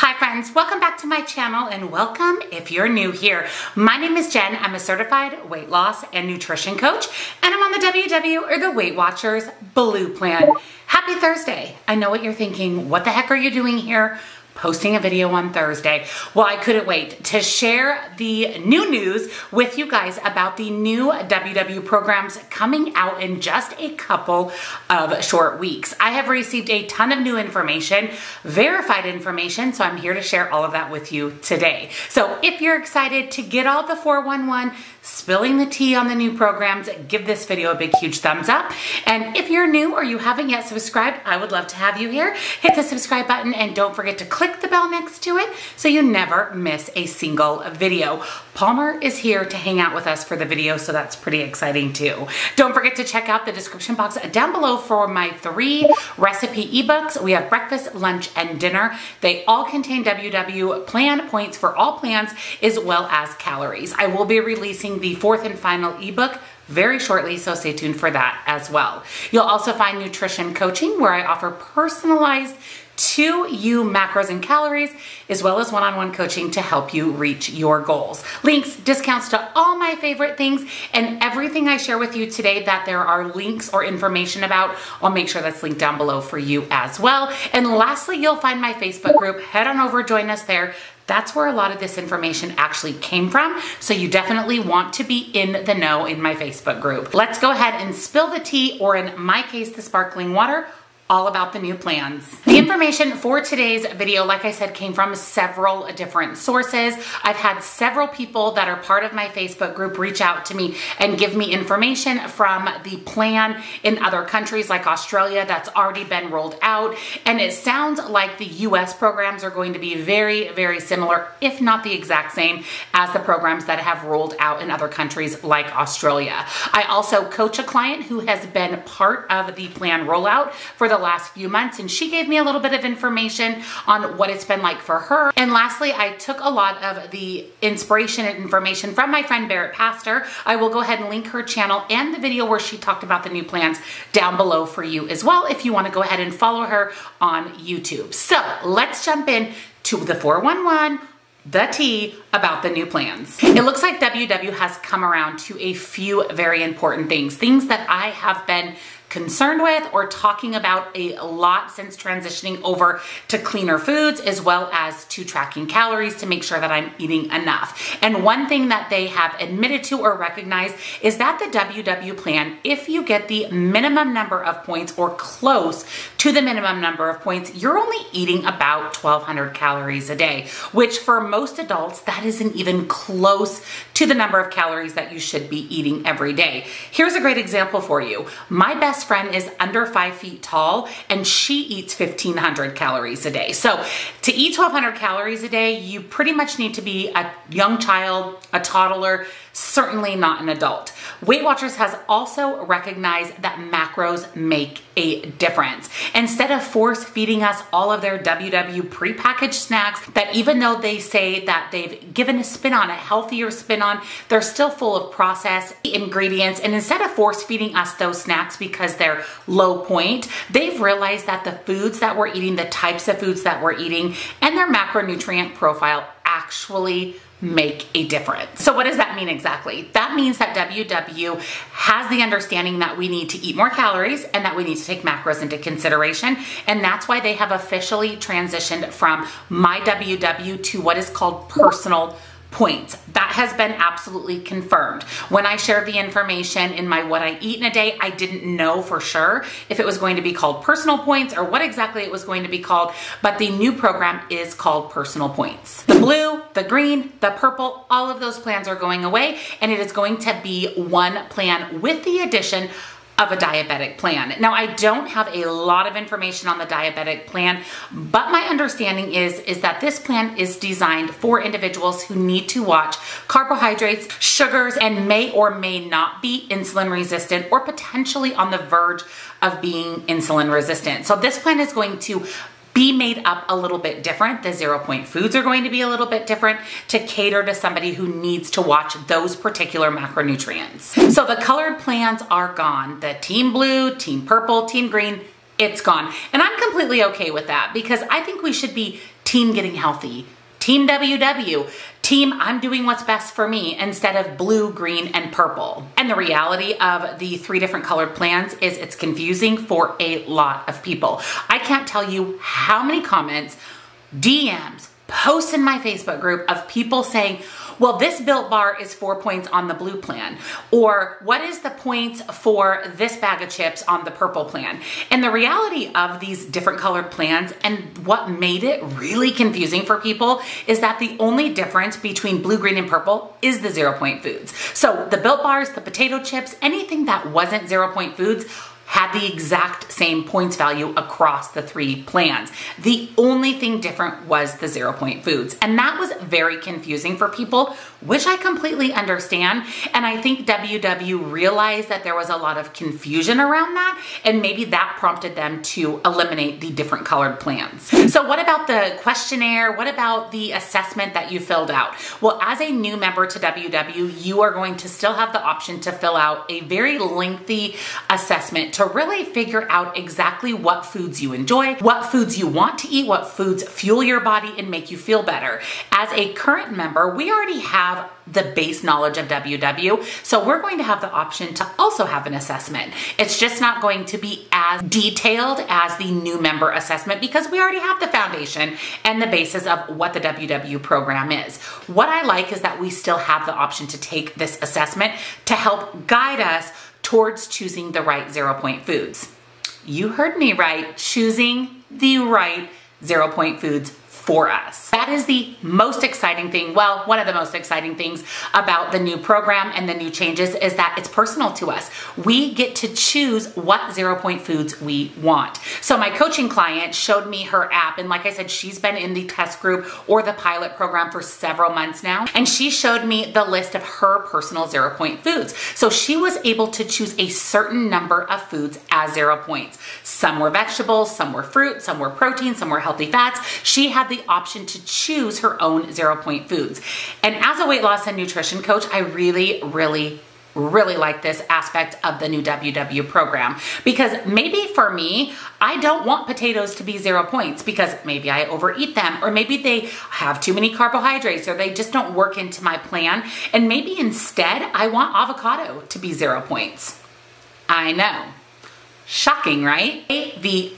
Hi friends, welcome back to my channel and welcome if you're new here. My name is Jenn, I'm a certified weight loss and nutrition coach and I'm on the WW or the Weight Watchers Blue Plan. Happy Thursday. I know what you're thinking, what the heck are you doing here? Posting a video on Thursday. Well, I couldn't wait to share the new news with you guys about the new WW programs coming out in just a couple of short weeks. I have received a ton of new information, verified information, so I'm here to share all of that with you today. So if you're excited to get all the 411, spilling the tea on the new programs, give this video a big, huge thumbs up. And if you're new or you haven't yet subscribed, I would love to have you here. Hit the subscribe button and don't forget to click the bell next to it so you never miss a single video. Palmer is here to hang out with us for the video, so that's pretty exciting too. Don't forget to check out the description box down below for my three recipe ebooks. We have breakfast, lunch, and dinner. They all contain WW plan points for all plans as well as calories. I will be releasing the fourth and final ebook very shortly, so stay tuned for that as well. You'll also find nutrition coaching where I offer personalized to you macros and calories, as well as one-on-one -on -one coaching to help you reach your goals. Links, discounts to all my favorite things, and everything I share with you today that there are links or information about, I'll make sure that's linked down below for you as well. And lastly, you'll find my Facebook group. Head on over, join us there. That's where a lot of this information actually came from. So you definitely want to be in the know in my Facebook group. Let's go ahead and spill the tea, or in my case, the sparkling water, all about the new plans. The information for today's video, like I said, came from several different sources. I've had several people that are part of my Facebook group reach out to me and give me information from the plan in other countries like Australia that's already been rolled out. And it sounds like the US programs are going to be very, very similar, if not the exact same as the programs that have rolled out in other countries like Australia. I also coach a client who has been part of the plan rollout for the the last few months and she gave me a little bit of information on what it's been like for her. And lastly, I took a lot of the inspiration and information from my friend Barrett Pastor. I will go ahead and link her channel and the video where she talked about the new plans down below for you as well if you want to go ahead and follow her on YouTube. So let's jump in to the 411 the tea about the new plans. It looks like WW has come around to a few very important things, things that I have been concerned with or talking about a lot since transitioning over to cleaner foods as well as to tracking calories to make sure that I'm eating enough. And one thing that they have admitted to or recognized is that the WW plan, if you get the minimum number of points or close to the minimum number of points, you're only eating about 1200 calories a day, which for most adults, that isn't even close to the number of calories that you should be eating every day. Here's a great example for you. My best friend is under five feet tall and she eats 1500 calories a day. So to eat 1200 calories a day, you pretty much need to be a young child, a toddler, certainly not an adult. Weight Watchers has also recognized that macros make a difference. Instead of force feeding us all of their WW prepackaged snacks that even though they say that they've given a spin on, a healthier spin on, they're still full of processed ingredients. And instead of force feeding us those snacks because they're low point, they've realized that the foods that we're eating, the types of foods that we're eating, and their macronutrient profile actually make a difference. So what does that mean exactly? That means that WW has the understanding that we need to eat more calories and that we need to take macros into consideration. And that's why they have officially transitioned from my WW to what is called personal points. That has been absolutely confirmed. When I shared the information in my what I eat in a day, I didn't know for sure if it was going to be called personal points or what exactly it was going to be called, but the new program is called personal points. The blue, the green, the purple, all of those plans are going away and it is going to be one plan with the addition of a diabetic plan. Now, I don't have a lot of information on the diabetic plan, but my understanding is, is that this plan is designed for individuals who need to watch carbohydrates, sugars, and may or may not be insulin resistant or potentially on the verge of being insulin resistant. So this plan is going to be made up a little bit different. The zero point foods are going to be a little bit different to cater to somebody who needs to watch those particular macronutrients. So the colored plans are gone. The team blue, team purple, team green, it's gone. And I'm completely okay with that because I think we should be team getting healthy, team WW, team I'm doing what's best for me instead of blue, green, and purple. And the reality of the three different colored plans is it's confusing for a lot of people. I can't tell you how many comments, DMs, posts in my Facebook group of people saying, well, this built bar is four points on the blue plan. Or what is the points for this bag of chips on the purple plan? And the reality of these different colored plans and what made it really confusing for people is that the only difference between blue, green, and purple is the zero point foods. So the built bars, the potato chips, anything that wasn't zero point foods had the exact same points value across the three plans. The only thing different was the zero point foods. And that was very confusing for people, which I completely understand. And I think WW realized that there was a lot of confusion around that. And maybe that prompted them to eliminate the different colored plans. So what about the questionnaire? What about the assessment that you filled out? Well, as a new member to WW, you are going to still have the option to fill out a very lengthy assessment to really figure out exactly what foods you enjoy, what foods you want to eat, what foods fuel your body and make you feel better. As a current member, we already have the base knowledge of WW, so we're going to have the option to also have an assessment. It's just not going to be as detailed as the new member assessment because we already have the foundation and the basis of what the WW program is. What I like is that we still have the option to take this assessment to help guide us towards choosing the right zero point foods. You heard me right, choosing the right zero point foods for us. That is the most exciting thing, well, one of the most exciting things about the new program and the new changes is that it's personal to us. We get to choose what zero point foods we want. So my coaching client showed me her app and like I said, she's been in the test group or the pilot program for several months now. And she showed me the list of her personal zero point foods. So she was able to choose a certain number of foods as zero points. Some were vegetables, some were fruit, some were protein, some were healthy fats. She had the the option to choose her own zero point foods. And as a weight loss and nutrition coach, I really, really really like this aspect of the new WW program because maybe for me, I don't want potatoes to be zero points because maybe I overeat them or maybe they have too many carbohydrates or they just don't work into my plan. And maybe instead I want avocado to be zero points. I know. Shocking, right? A-V-O-C-A-D-O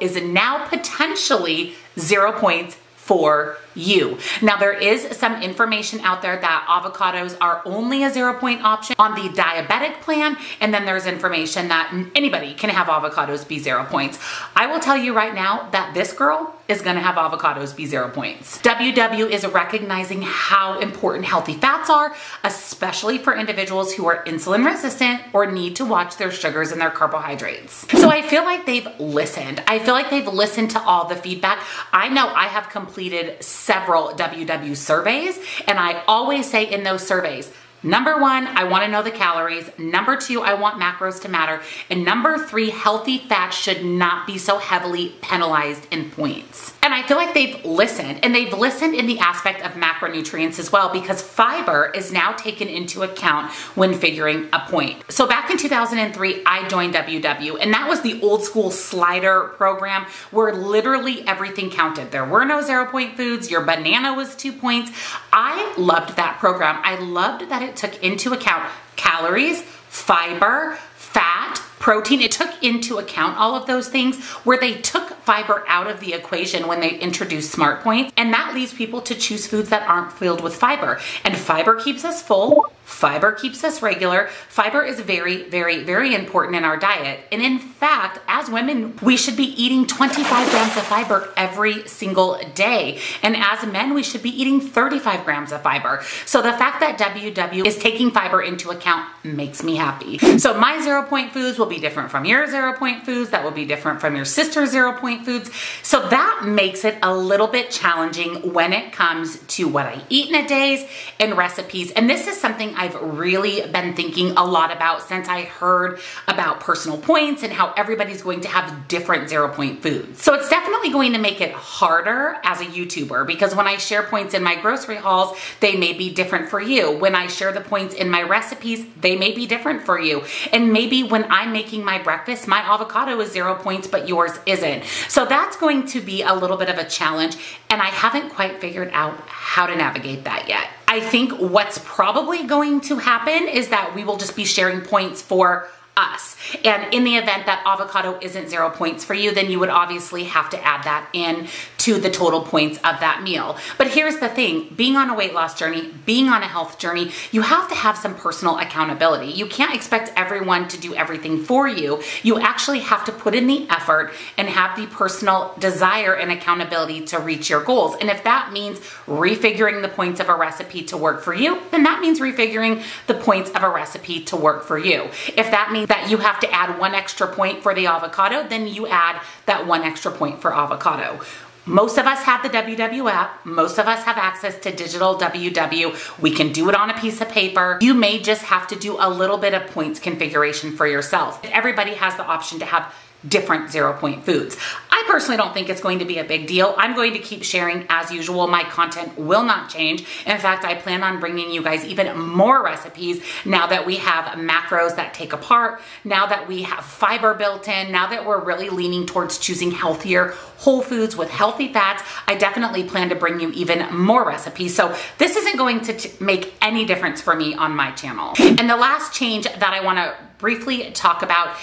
is now potentially zero points for you. Now there is some information out there that avocados are only a zero point option on the diabetic plan and then there's information that anybody can have avocados be zero points. I will tell you right now that this girl is gonna have avocados be zero points. WW is recognizing how important healthy fats are, especially for individuals who are insulin resistant or need to watch their sugars and their carbohydrates. So I feel like they've listened. I feel like they've listened to all the feedback. I know I have completed several WW surveys, and I always say in those surveys, Number one, I wanna know the calories. Number two, I want macros to matter. And number three, healthy fats should not be so heavily penalized in points. And I feel like they've listened and they've listened in the aspect of macronutrients as well because fiber is now taken into account when figuring a point. So back in 2003, I joined WW and that was the old school slider program where literally everything counted. There were no zero point foods. Your banana was two points. I loved that program. I loved that it took into account calories, fiber, fat, protein. It took into account all of those things where they took fiber out of the equation when they introduced smart points. And that leads people to choose foods that aren't filled with fiber. And fiber keeps us full. Fiber keeps us regular. Fiber is very, very, very important in our diet. And in fact, as women, we should be eating 25 grams of fiber every single day. And as men, we should be eating 35 grams of fiber. So the fact that WW is taking fiber into account makes me happy. So my zero point foods will be different from your zero point foods. That will be different from your sister's zero point foods. So that makes it a little bit challenging when it comes to what I eat in a days and recipes. And this is something I've really been thinking a lot about since I heard about personal points and how everybody's going to have different zero point foods. So it's definitely going to make it harder as a YouTuber because when I share points in my grocery hauls, they may be different for you. When I share the points in my recipes, they may be different for you. And maybe when I'm making my breakfast, my avocado is zero points, but yours isn't. So that's going to be a little bit of a challenge and I haven't quite figured out how to navigate that yet. I think what's probably going to happen is that we will just be sharing points for us. And in the event that avocado isn't zero points for you, then you would obviously have to add that in to the total points of that meal. But here's the thing, being on a weight loss journey, being on a health journey, you have to have some personal accountability. You can't expect everyone to do everything for you. You actually have to put in the effort and have the personal desire and accountability to reach your goals. And if that means refiguring the points of a recipe to work for you, then that means refiguring the points of a recipe to work for you. If that means that you have to add one extra point for the avocado, then you add that one extra point for avocado. Most of us have the WW app. Most of us have access to digital WW. We can do it on a piece of paper. You may just have to do a little bit of points configuration for yourself. Everybody has the option to have different zero point foods. I personally don't think it's going to be a big deal. I'm going to keep sharing as usual. My content will not change. In fact, I plan on bringing you guys even more recipes now that we have macros that take apart, now that we have fiber built in, now that we're really leaning towards choosing healthier whole foods with healthy fats. I definitely plan to bring you even more recipes. So this isn't going to make any difference for me on my channel. And the last change that I wanna briefly talk about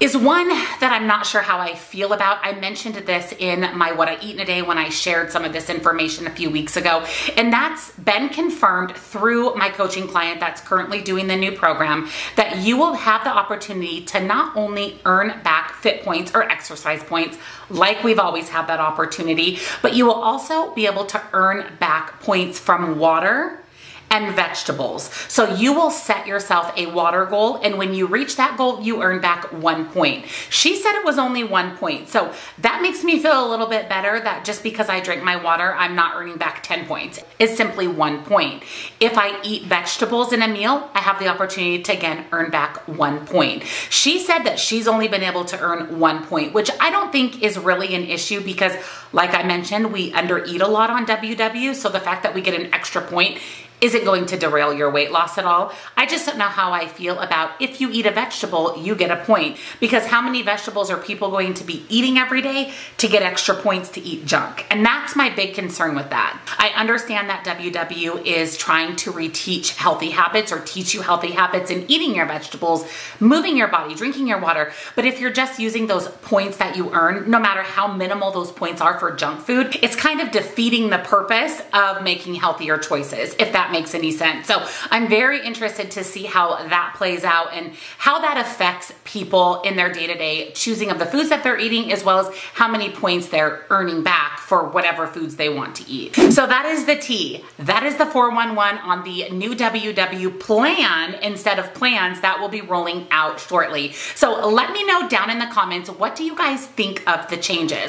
is one that I'm not sure how I feel about. I mentioned this in my What I Eat in a Day when I shared some of this information a few weeks ago, and that's been confirmed through my coaching client that's currently doing the new program that you will have the opportunity to not only earn back fit points or exercise points like we've always had that opportunity, but you will also be able to earn back points from water and vegetables. So you will set yourself a water goal and when you reach that goal, you earn back one point. She said it was only one point. So that makes me feel a little bit better that just because I drink my water, I'm not earning back 10 points. It's simply one point. If I eat vegetables in a meal, I have the opportunity to again earn back one point. She said that she's only been able to earn one point, which I don't think is really an issue because like I mentioned, we under eat a lot on WW. So the fact that we get an extra point is it going to derail your weight loss at all? I just don't know how I feel about if you eat a vegetable, you get a point. Because how many vegetables are people going to be eating every day to get extra points to eat junk? And that's my big concern with that. I understand that WW is trying to reteach healthy habits or teach you healthy habits in eating your vegetables, moving your body, drinking your water. But if you're just using those points that you earn, no matter how minimal those points are for junk food, it's kind of defeating the purpose of making healthier choices, if that makes any sense. So I'm very interested to see how that plays out and how that affects people in their day-to-day -day choosing of the foods that they're eating as well as how many points they're earning back for whatever foods they want to eat. So that is the tea. That is the 411 on the new WW plan instead of plans that will be rolling out shortly. So let me know down in the comments, what do you guys think of the changes?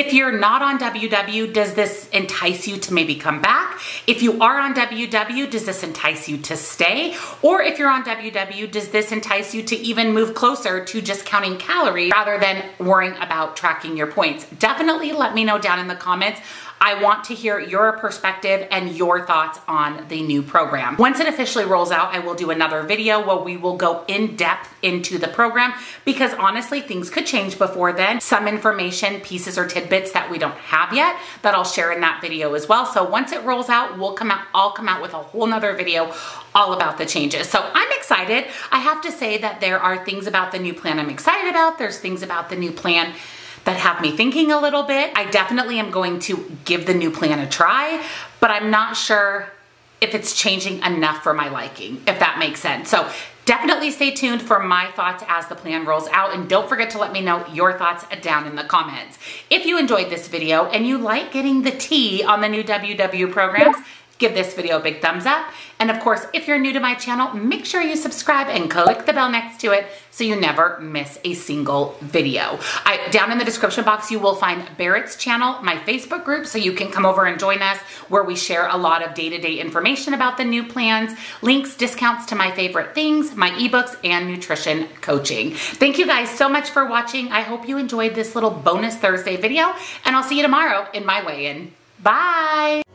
If you're not on WW, does this entice you to maybe come back? If you are on WW, WW, does this entice you to stay? Or if you're on WW, does this entice you to even move closer to just counting calories rather than worrying about tracking your points? Definitely let me know down in the comments. I want to hear your perspective and your thoughts on the new program. Once it officially rolls out, I will do another video where we will go in depth into the program because honestly, things could change before then. Some information, pieces or tidbits that we don't have yet that I'll share in that video as well. So once it rolls out, we'll come out, I'll come out with a whole nother video all about the changes. So I'm excited. I have to say that there are things about the new plan I'm excited about. There's things about the new plan that have me thinking a little bit. I definitely am going to give the new plan a try, but I'm not sure if it's changing enough for my liking, if that makes sense. So definitely stay tuned for my thoughts as the plan rolls out and don't forget to let me know your thoughts down in the comments. If you enjoyed this video and you like getting the tea on the new WW programs, give this video a big thumbs up. And of course, if you're new to my channel, make sure you subscribe and click the bell next to it so you never miss a single video. I, down in the description box, you will find Barrett's channel, my Facebook group, so you can come over and join us where we share a lot of day-to-day -day information about the new plans, links, discounts to my favorite things, my ebooks, and nutrition coaching. Thank you guys so much for watching. I hope you enjoyed this little bonus Thursday video, and I'll see you tomorrow in my weigh-in. Bye!